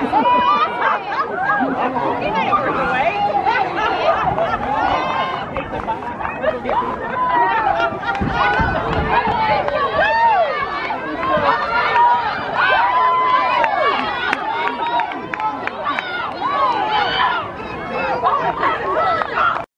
Hey!